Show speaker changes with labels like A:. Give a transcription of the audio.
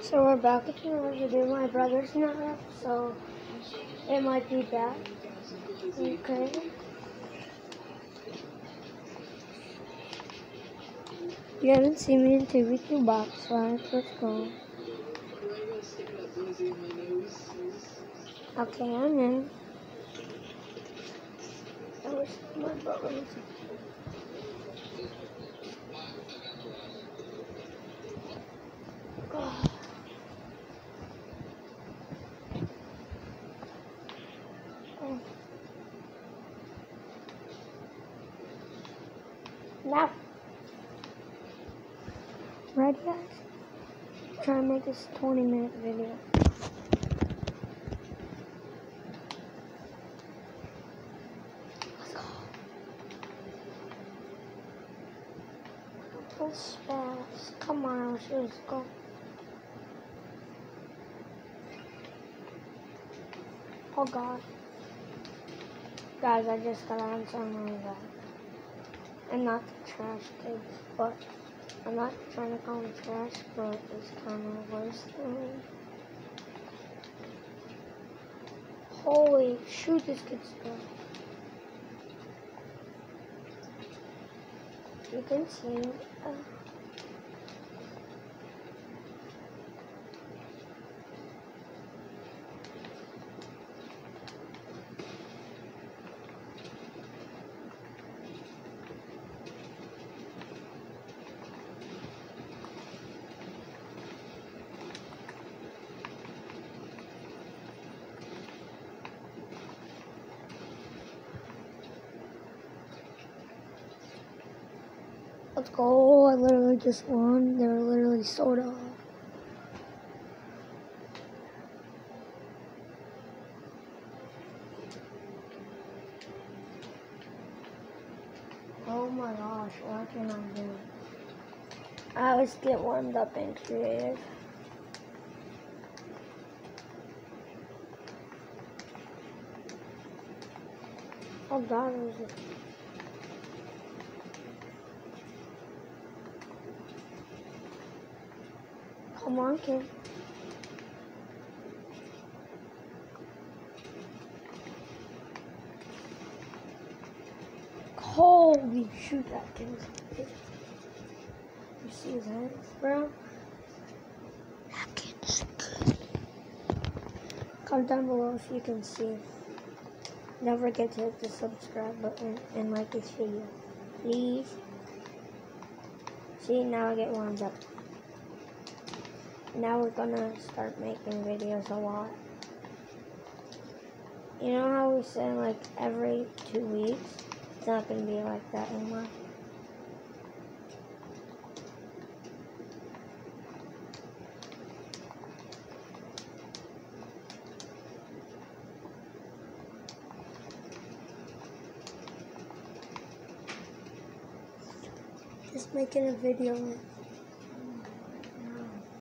A: So we're back with another video. My brother's not up, so it might be bad. Okay. You haven't seen me in 2V2 box fights. Let's go. Okay, I'm in. I wish my brother was. Now, ready guys? Try to make this 20 minute video. Let's go. Come on, let's go. Oh god. Guys, I just got on something like that. I'm not the trash kid, but I'm not trying to call him trash, but it's kind of worse than me. Holy shoot, this kid's good. You can see. Uh, Let's go. I literally just won. They were literally sold off. Oh my gosh, what can I do? I always get warmed up and creative. Oh god, it was Come on, kid. Holy shoot, that kid was big. You see his hands, bro? That kid's good. Comment down below if you can see. Don't forget to hit the subscribe button and like this video. Please. See, now I get warmed up now we're gonna start making videos a lot. You know how we say like every two weeks? It's not gonna be like that anymore. Just making a video